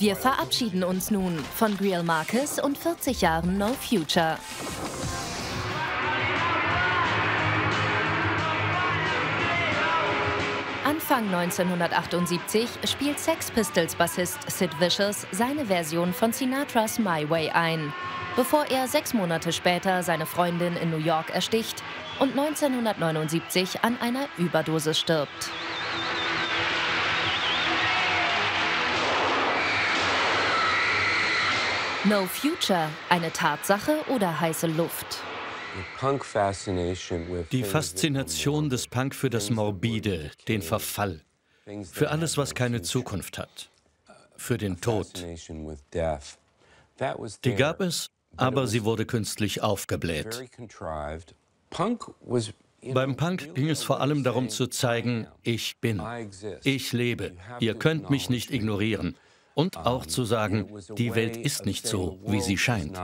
Wir verabschieden uns nun von Greil Marcus und 40 Jahren No Future. Anfang 1978 spielt Sex Pistols Bassist Sid Vicious seine Version von Sinatras My Way ein, bevor er sechs Monate später seine Freundin in New York ersticht und 1979 an einer Überdosis stirbt. No Future, eine Tatsache oder heiße Luft? Die Faszination des Punk für das Morbide, den Verfall, für alles, was keine Zukunft hat, für den Tod. Die gab es, aber sie wurde künstlich aufgebläht. Beim Punk ging es vor allem darum zu zeigen, ich bin, ich lebe, ihr könnt mich nicht ignorieren. Und auch zu sagen, die Welt ist nicht so, wie sie scheint.